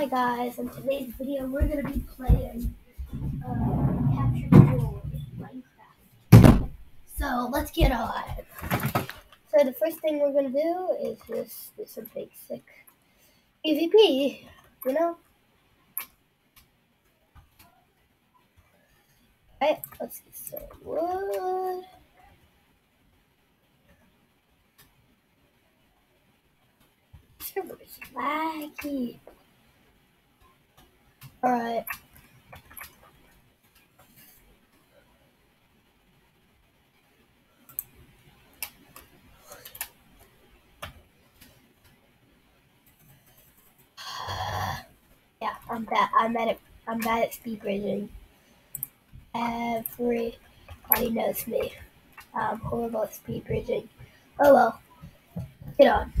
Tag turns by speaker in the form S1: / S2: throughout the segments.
S1: Hi guys, in today's video we're going to be playing uh, Capture the Minecraft. So let's get on. So the first thing we're going to do is just do some basic PvP, you know? Alright, let's get some wood. Server's laggy. Alright. Yeah, I'm bad. I'm bad at I'm bad at speed bridging. Everybody knows me. I'm horrible at speed bridging. Oh well. Get on.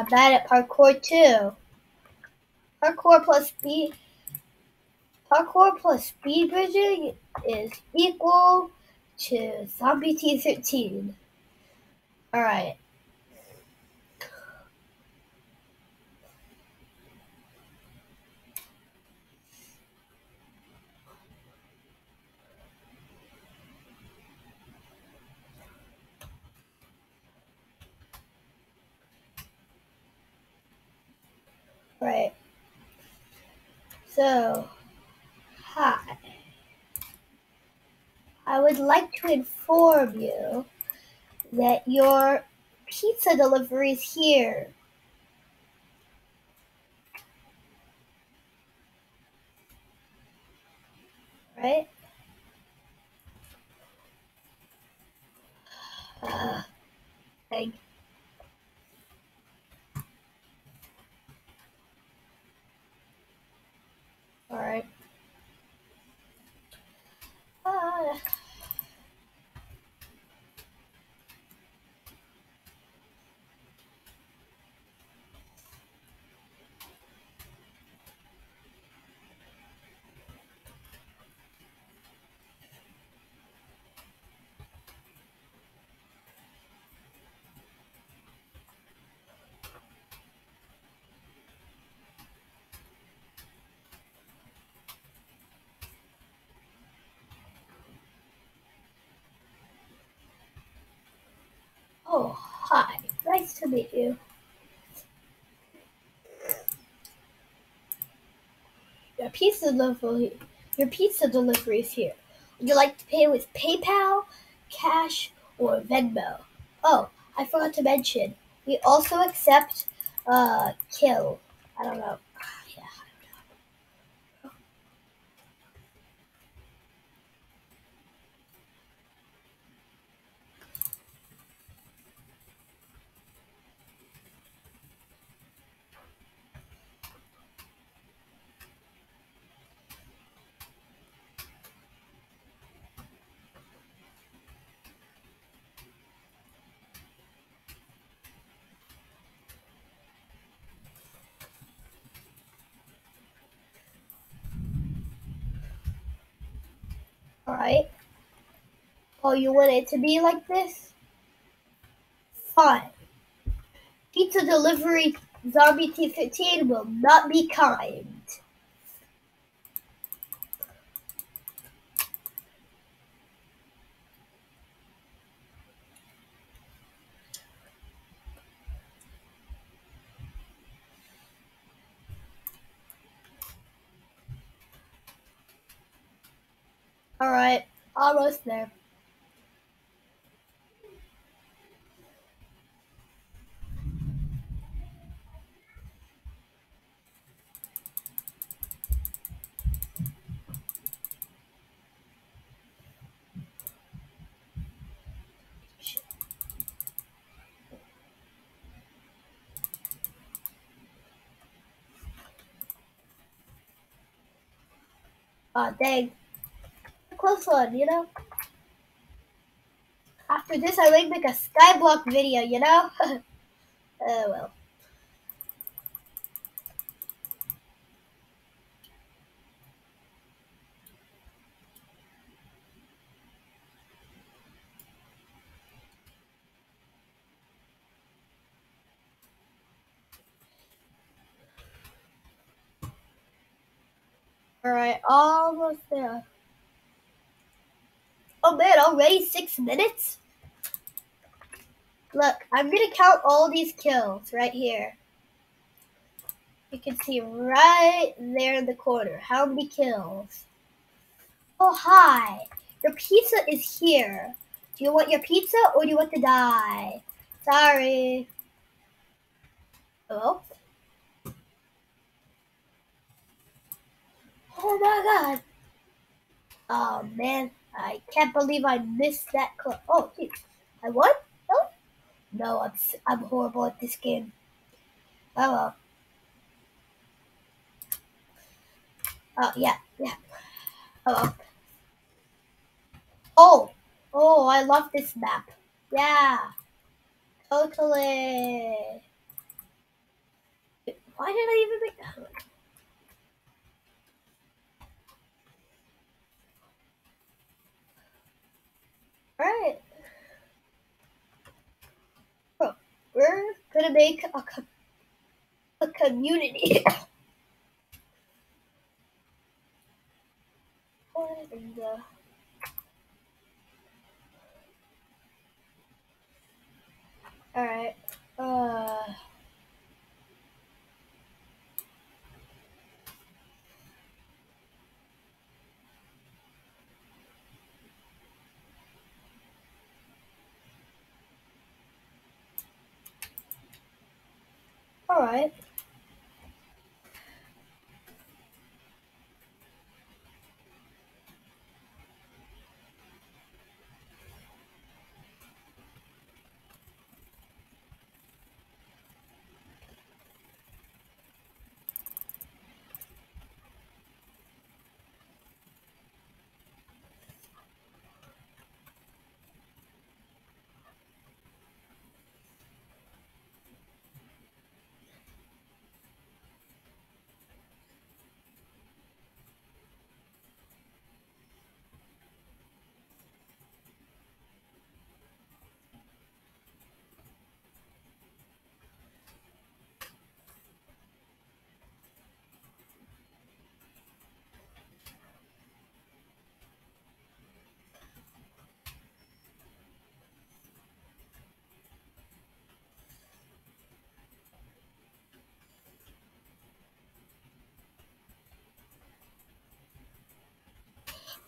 S1: I'm bad at parkour too. Parkour plus speed parkour plus speed bridging is equal to Zombie T13. Alright. Right. So, hi. I would like to inform you that your pizza delivery is here. Right? Uh, thank oh, hi. Nice to meet you. Your pizza delivery, your pizza delivery is here. Would you like to pay with PayPal, cash, or Venmo? Oh, I forgot to mention, we also accept uh, Kill. I don't know. Alright. Oh, you want it to be like this? Fine. Pizza delivery zombie T15 will not be kind. All right, almost there. Oh, dang. Close one, you know? After this, I might make a skyblock video, you know? oh, well. Alright, almost there. Oh man, already six minutes? Look, I'm gonna count all these kills right here. You can see right there in the corner how many kills. Oh, hi. Your pizza is here. Do you want your pizza or do you want to die? Sorry. Oh. Oh my god. Oh man, I can't believe I missed that clip. Oh, geez. I won? No? No, I'm, I'm horrible at this game. Oh well. Oh, yeah, yeah. Oh well. Oh, oh, I love this map. Yeah, totally. Why did I even make that? Alright. We're gonna make a, co a community. and, uh, Alright. Uh... Alright.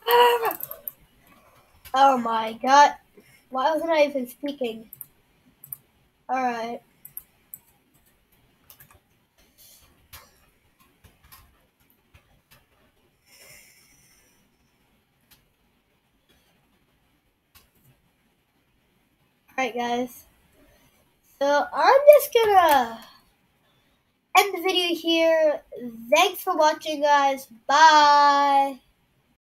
S1: Um, oh my god. Why wasn't I even speaking? Alright. Alright guys. So I'm just gonna end the video here. Thanks for watching guys. Bye.